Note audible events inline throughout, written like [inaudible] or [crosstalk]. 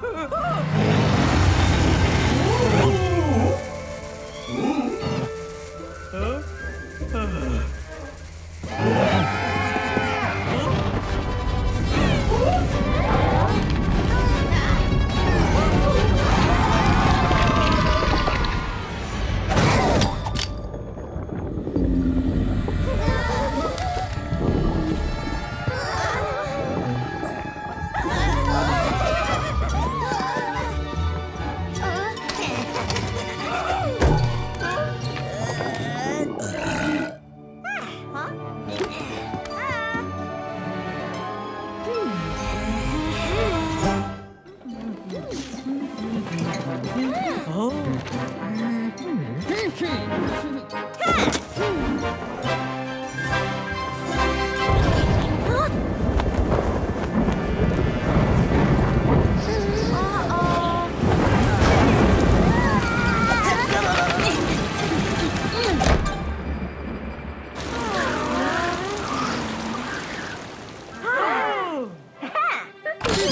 Oh! [laughs]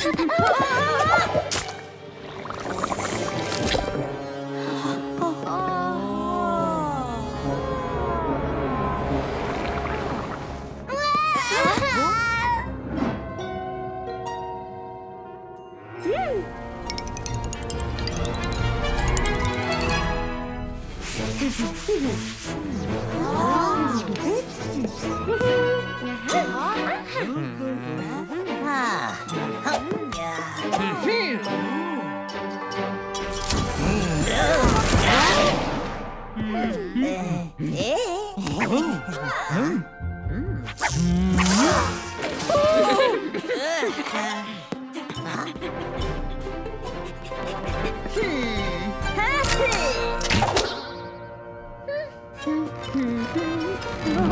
Mm-hmm. Huh?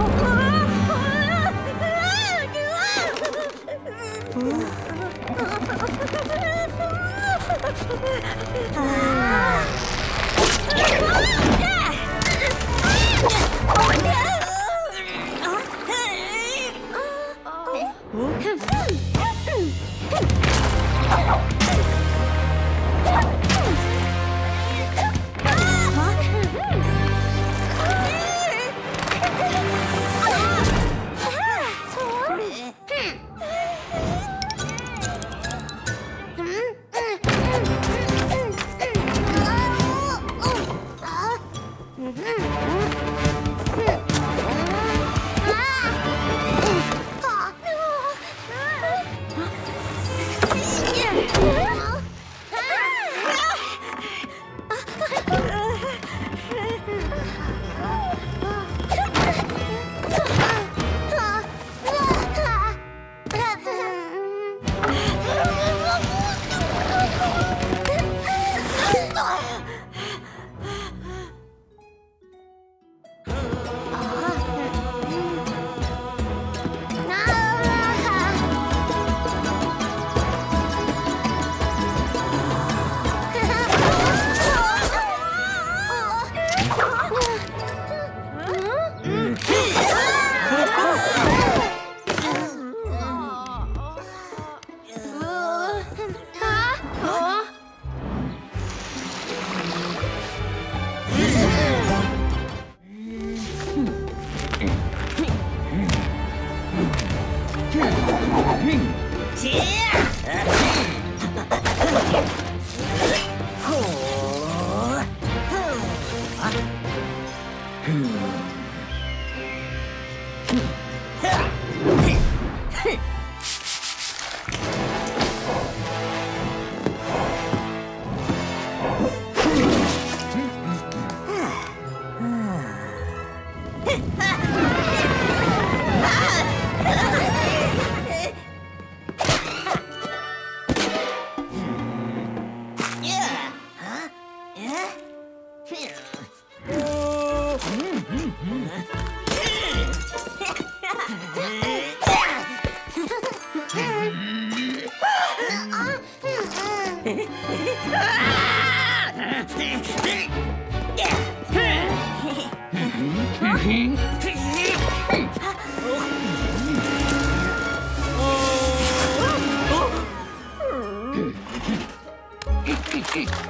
[laughs] Yeah! Oh!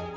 [laughs] [laughs]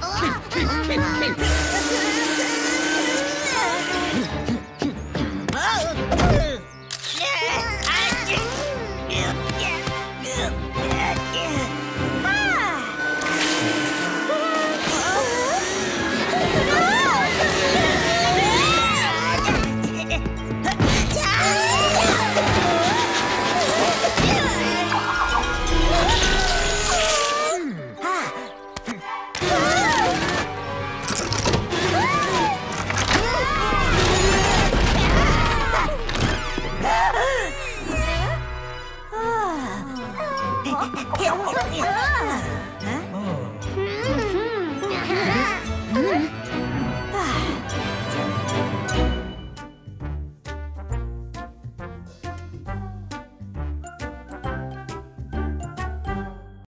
Ah! 给 [laughs] 我